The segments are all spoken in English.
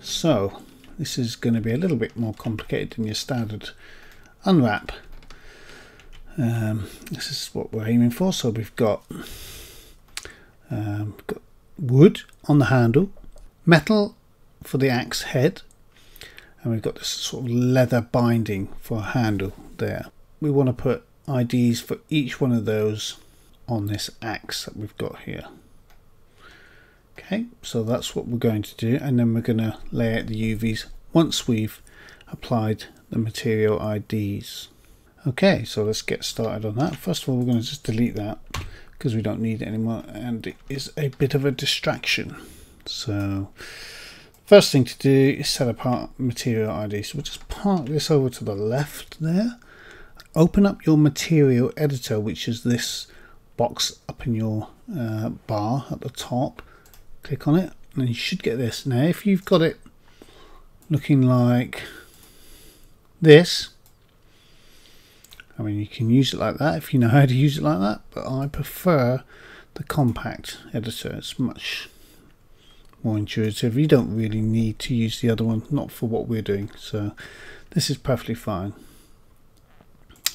So this is going to be a little bit more complicated than your standard unwrap. Um, this is what we're aiming for. So we've got, um, got wood on the handle, metal for the axe head, and we've got this sort of leather binding for a handle there. We want to put IDs for each one of those on this axe that we've got here. Okay, so that's what we're going to do, and then we're going to lay out the UVs once we've applied the material IDs. Okay, so let's get started on that. First of all, we're going to just delete that because we don't need it anymore, and it is a bit of a distraction. So, first thing to do is set apart material ID. So we'll just park this over to the left there. Open up your material editor, which is this box up in your uh, bar at the top click on it and you should get this. Now if you've got it looking like this I mean you can use it like that if you know how to use it like that but I prefer the compact editor. It's much more intuitive. You don't really need to use the other one not for what we're doing so this is perfectly fine.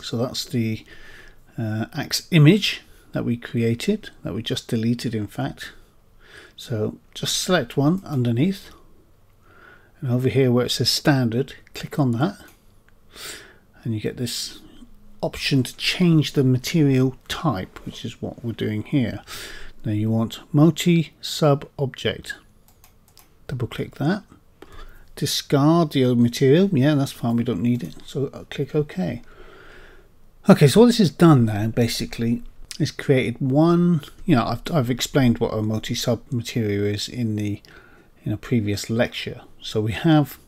So that's the uh, axe image that we created, that we just deleted in fact. So just select one underneath and over here where it says standard, click on that and you get this option to change the material type, which is what we're doing here. Now you want multi sub object. Double click that. Discard the old material. Yeah, that's fine. We don't need it. So uh, click OK. Okay, so what this is done now basically is created one you know I've, I've explained what a multi-sub material is in the in a previous lecture. So we have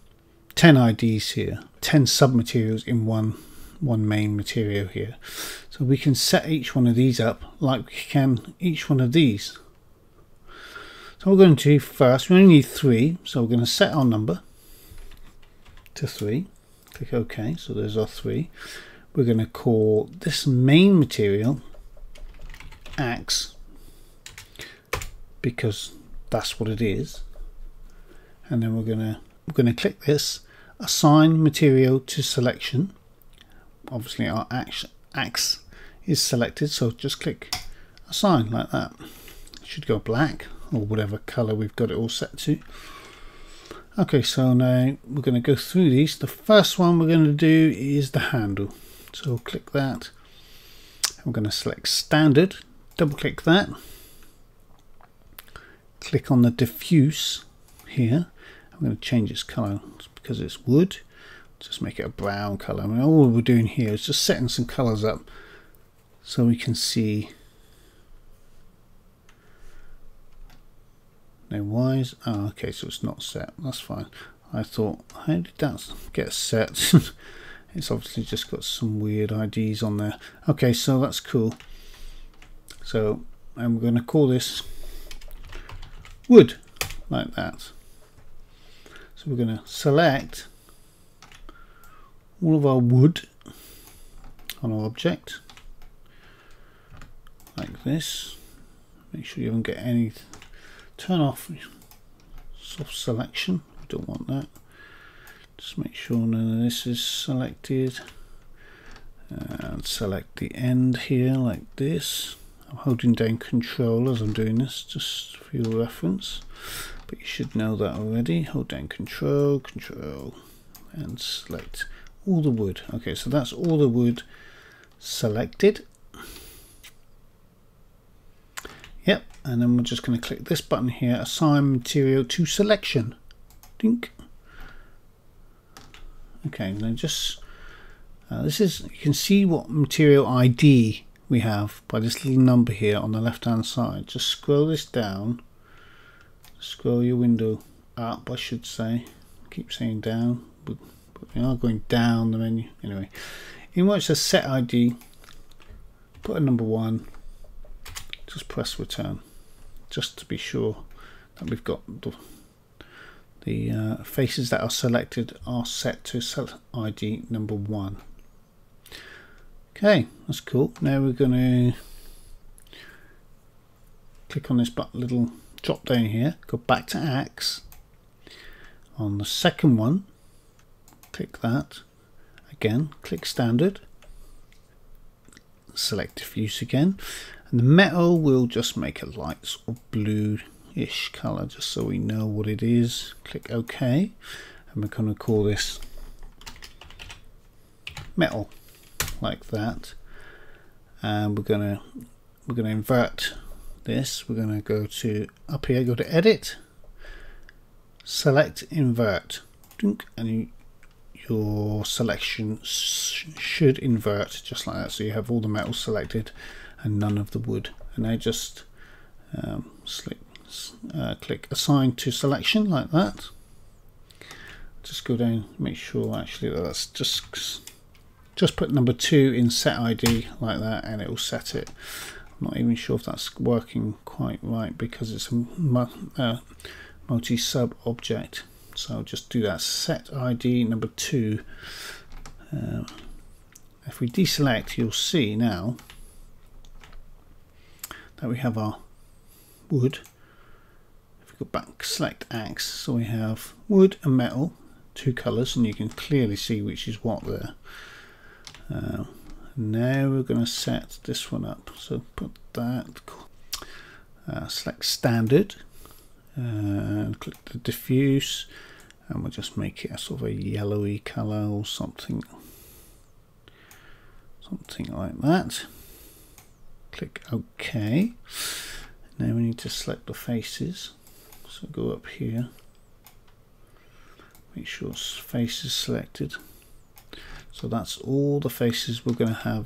10 IDs here 10 sub-materials in one one main material here. So we can set each one of these up like we can each one of these. So we're going to first we only need three so we're going to set our number to three. Click OK so there's our three. We're going to call this main material axe because that's what it is. And then we're gonna we're gonna click this assign material to selection. Obviously our axe, is selected so just click assign like that. It should go black or whatever color we've got it all set to. Okay so now we're going to go through these. The first one we're going to do is the handle. So click that. I'm going to select standard double click that. Click on the diffuse here. I'm going to change its color because it's wood. Just make it a brown color. I mean all we're doing here is just setting some colors up so we can see. No wise oh ah, okay so it's not set. That's fine. I thought how did that get set? It's obviously just got some weird IDs on there. Okay so that's cool so I'm going to call this wood like that. So we're going to select all of our wood on our object like this. Make sure you don't get any. Turn off soft selection. We don't want that. Just make sure none of this is selected. And select the end here like this. I'm holding down control as I'm doing this just for your reference. But you should know that already. Hold down control control and select all the wood. Okay so that's all the wood selected. Yep and then we're just going to click this button here assign material to selection. Dink. okay now just uh, this is you can see what material ID we have by this little number here on the left hand side. Just scroll this down. Scroll your window up I should say. Keep saying down but, we are going down the menu. Anyway in which says set ID put a number one just press return just to be sure that we've got the, the uh, faces that are selected are set to set ID number one Okay, that's cool. Now we're going to click on this little drop down here, go back to axe, On the second one, click that. Again, click standard. Select diffuse again. And the metal will just make a light sort of blue-ish color just so we know what it is. Click OK. And we're going to call this metal like that. And we're to we're to invert this. We're to go to up here, go to edit, select invert, and you, your selection sh should invert just like that. So you have all the metals selected and none of the wood. And now just um, uh, click assign to selection like that. Just go down, make sure actually that that's just just put number two in set ID like that, and it will set it. I'm not even sure if that's working quite right because it's a uh, multi-sub object. So I'll just do that set ID number two. Uh, if we deselect, you'll see now that we have our wood. If we go back, select axe, so we have wood and metal, two colours, and you can clearly see which is what there. Uh, now we're going to set this one up. So put that, uh, select standard, and click the diffuse, and we'll just make it a sort of a yellowy colour or something, something like that click OK. Now we need to select the faces. So go up here, make sure face is selected. So that's all the faces we're going to have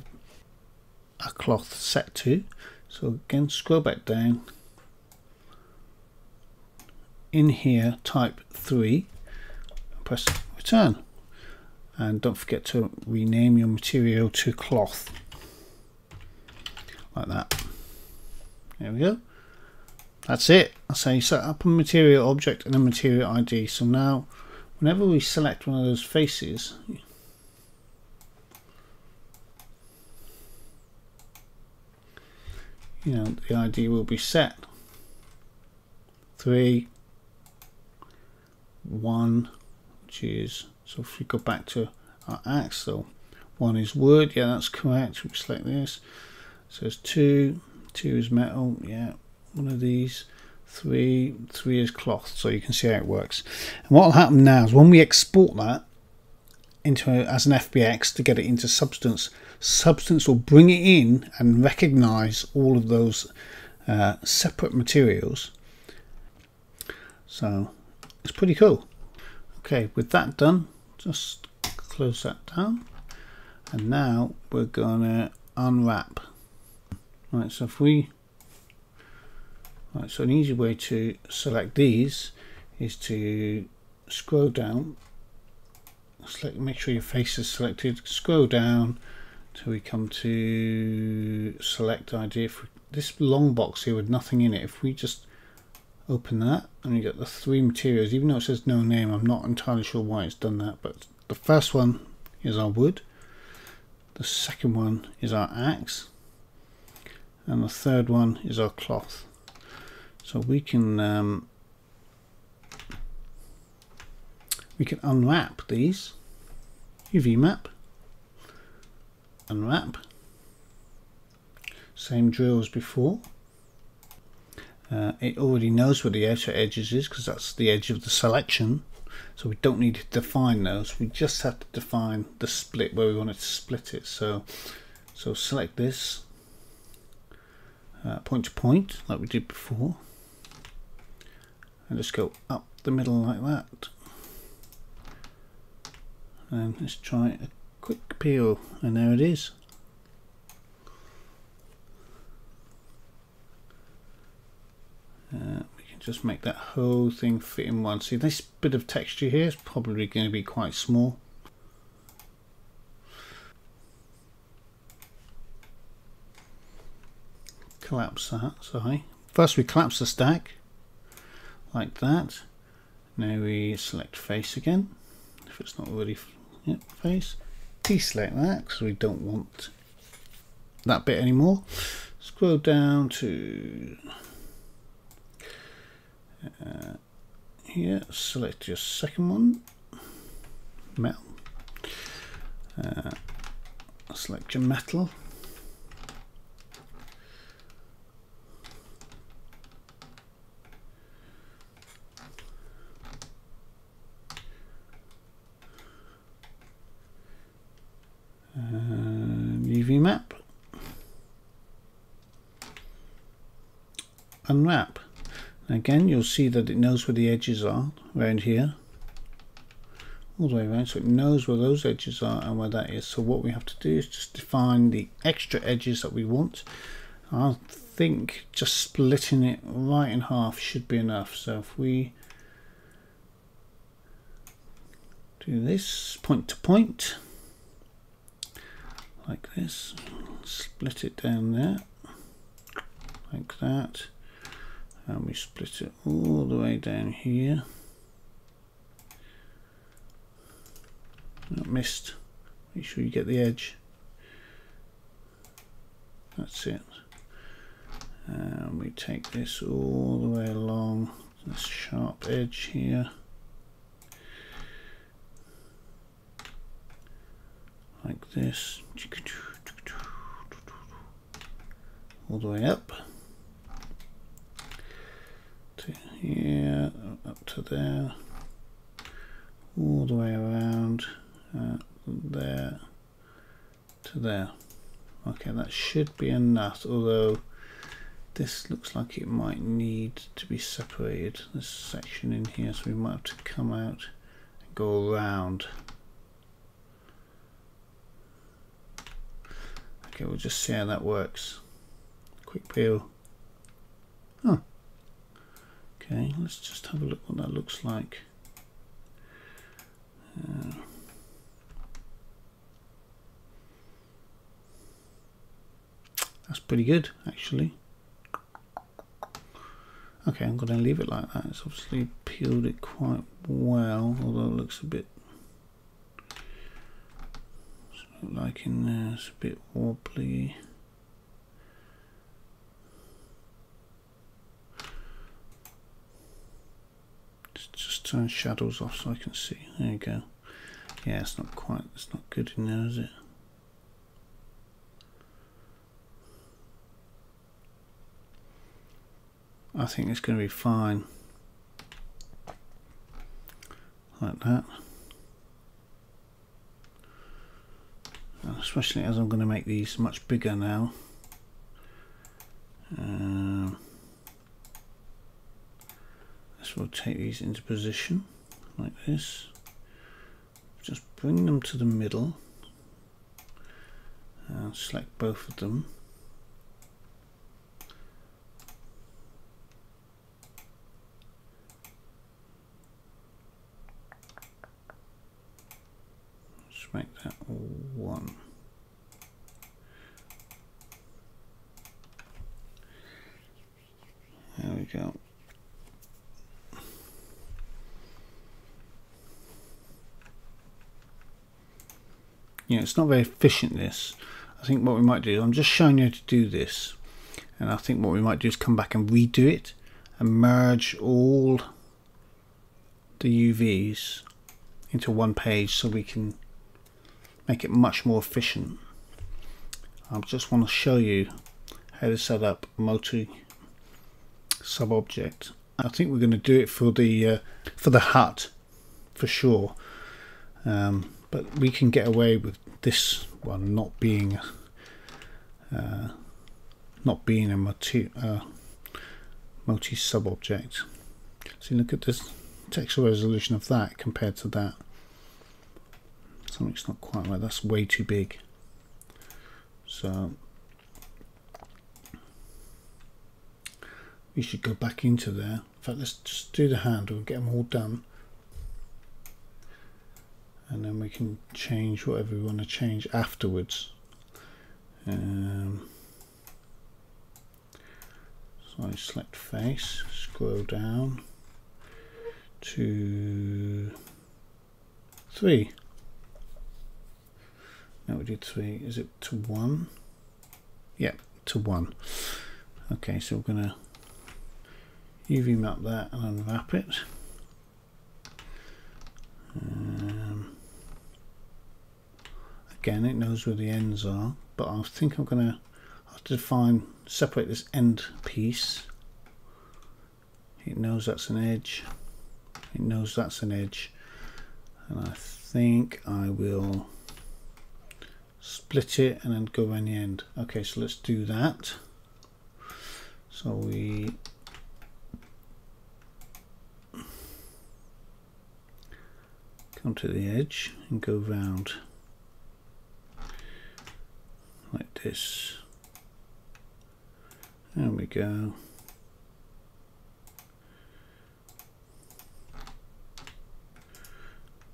a cloth set to. So again, scroll back down. In here, type 3, press return. And don't forget to rename your material to cloth like that. There we go. That's it. I say set up a material object and a material ID. So now, whenever we select one of those faces, you know, the ID will be set. Three, one, which is, so if we go back to our axle, one is wood, yeah, that's correct. We select this. So it's two, two is metal, yeah, one of these, three, three is cloth, so you can see how it works. And what will happen now is when we export that into a, as an FBX to get it into Substance, Substance will bring it in and recognize all of those uh, separate materials. So it's pretty cool. Okay, with that done, just close that down. And now we're to unwrap Right, so if we, right, so an easy way to select these is to scroll down, select, make sure your face is selected, scroll down till we come to select ID. If we, this long box here with nothing in it, if we just open that and you get the three materials, even though it says no name, I'm not entirely sure why it's done that, but the first one is our wood, the second one is our axe, and the third one is our cloth. So we can um, we can unwrap these. UV map. Unwrap. Same drill as before. Uh, it already knows where the outer edges is because that's the edge of the selection. So we don't need to define those. We just have to define the split where we want to split it. So so select this uh, point to point like we did before. And just go up the middle like that and let's try a quick peel and there it is uh, we can just make that whole thing fit in one see this bit of texture here is probably going to be quite small collapse that, sorry. First we collapse the stack, like that. Now we select face again, if it's not already yep, face. Deselect that, because we don't want that bit anymore. Scroll down to uh, here, select your second one, metal. Uh, select your metal. Um, UV map. Unwrap. Again, you'll see that it knows where the edges are around here. All the way around, so it knows where those edges are and where that is. So what we have to do is just define the extra edges that we want. I think just splitting it right in half should be enough. So if we do this point to point, like this, split it down there, like that and we split it all the way down here. Not missed. Make sure you get the edge. That's it. And we take this all the way along this sharp edge here. Like this. All the way up to here, up to there, all the way around, uh, there to there. Okay, that should be enough, although this looks like it might need to be separated, this section in here, so we might have to come out and go around. Okay, we'll just see how that works. Quick peel. Huh. Okay, let's just have a look what that looks like. Uh, that's pretty good, actually. Okay, I'm going to leave it like that. It's obviously peeled it quite well, although it looks a bit like in there, it's a bit wobbly. just turn shadows off so I can see. There you go. Yeah, it's not quite, it's not good in there, is it? I think it's going to be fine. Like that. Especially as I'm going to make these much bigger now. Um, let's take these into position like this. Just bring them to the middle and select both of them. Let's make that one. There we go. You know, it's not very efficient this. I think what we might do, I'm just showing you how to do this. And I think what we might do is come back and redo it and merge all the UVs into one page so we can make it much more efficient. I just want to show you how to set up multi sub object. I think we're going to do it for the uh, for the hut for sure. Um, but we can get away with this one not being uh, not being a multi uh, multi sub object. So look at this texture resolution of that compared to that. Something's not quite right. That's way too big. So we should go back into there. In fact, let's just do the handle and get them all done and then we can change whatever we want to change afterwards. Um, so I select face scroll down to three. Now we did three. Is it to one? Yeah to one. Okay so we're gonna UV map that and unwrap it. Um, again, it knows where the ends are, but I think I'm to have to define, separate this end piece. It knows that's an edge. It knows that's an edge. And I think I will split it and then go around the end. Okay, so let's do that. So we come to the edge and go round like this. There we go.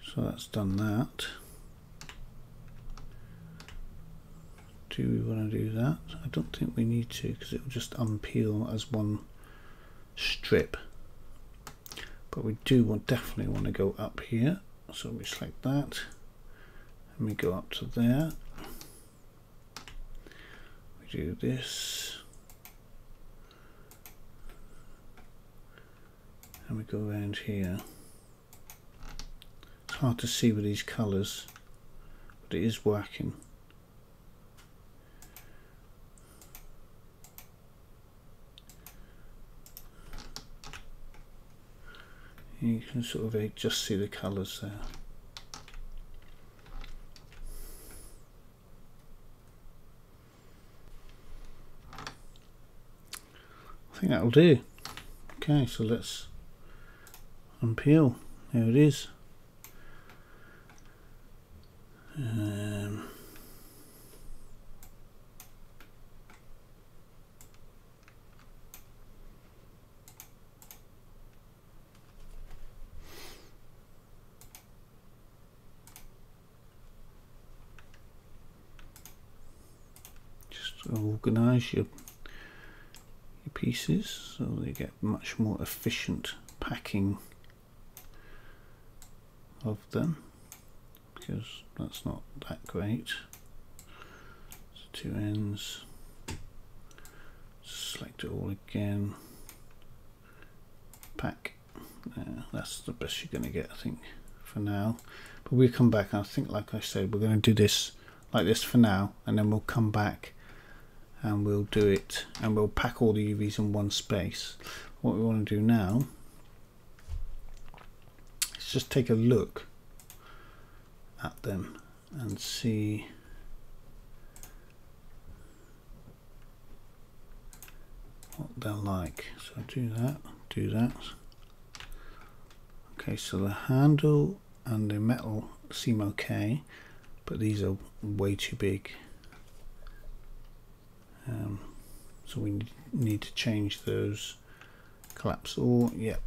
So that's done that. Do we want to do that? I don't think we need to because it will just unpeel as one strip. But we do want definitely want to go up here so we select that and we go up to there do this. And we go around here. It's hard to see with these colors but it is working. You can sort of uh, just see the colours there. I think that'll do. Okay, so let's unpeel. There it is. Um, organize your, your pieces so they get much more efficient packing of them because that's not that great. So two ends. Select it all again. Pack. Yeah, that's the best you're going to get, I think, for now. But we'll come back. I think, like I said, we're going to do this like this for now, and then we'll come back and we'll do it and we'll pack all the UVs in one space. What we want to do now is just take a look at them and see what they're like. So do that, do that. Okay, so the handle and the metal seem okay, but these are way too big. Um, so we need to change those collapse all, yep.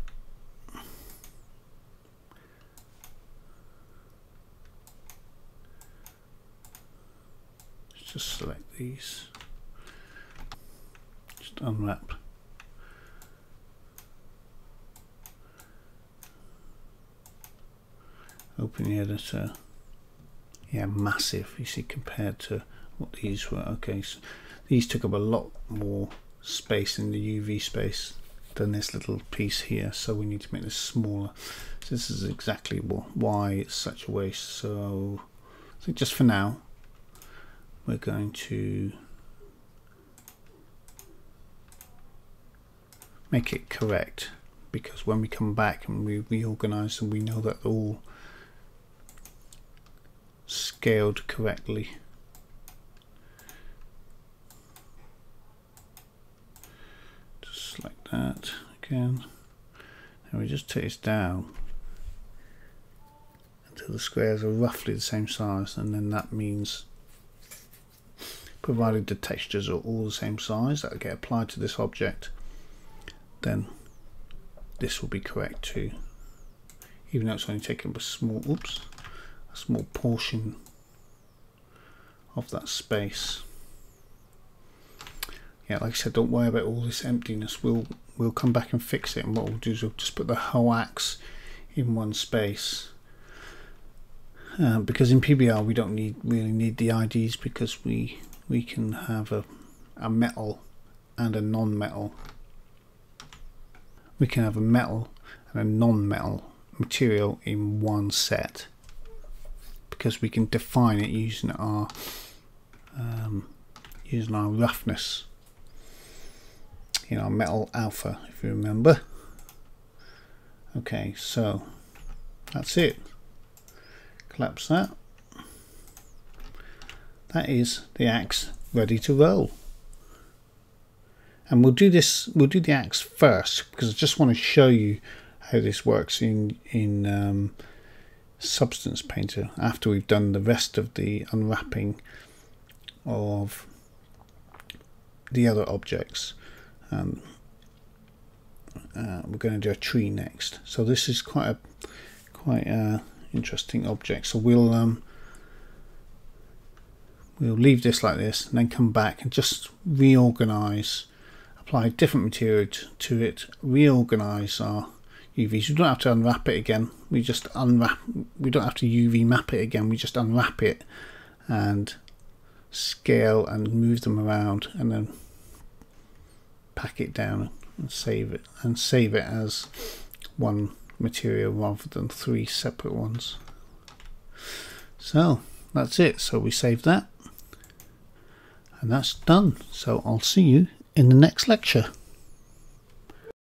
just select these, just unwrap. Open the editor. Yeah, massive, you see, compared to what these were. Okay, so these took up a lot more space in the UV space than this little piece here so we need to make this smaller. So this is exactly why it's such a waste. So think just for now we're going to make it correct because when we come back and we reorganize and we know that all scaled correctly that again. And we just take this down until the squares are roughly the same size and then that means provided the textures are all the same size that get applied to this object then this will be correct too. Even though it's only taking a small oops a small portion of that space yeah, like I said, don't worry about all this emptiness. We'll we'll come back and fix it. And what we'll do is we'll just put the whole axe in one space. Uh, because in PBR we don't need really need the IDs because we we can have a a metal and a non-metal. We can have a metal and a non-metal material in one set because we can define it using our um, using our roughness in our metal alpha if you remember. Okay so that's it. Collapse that. That is the axe ready to roll. And we'll do this we'll do the axe first because I just want to show you how this works in in um, substance painter after we've done the rest of the unwrapping of the other objects um, uh, we're going to do a tree next. So this is quite a quite a interesting object. So we'll um, we'll leave this like this and then come back and just reorganize apply different material to it reorganize our UVs we don't have to unwrap it again. We just unwrap we don't have to UV map it again. We just unwrap it and scale and move them around and then pack it down and save it and save it as one material rather than three separate ones. So that's it. So we save that. And that's done. So I'll see you in the next lecture